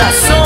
coração.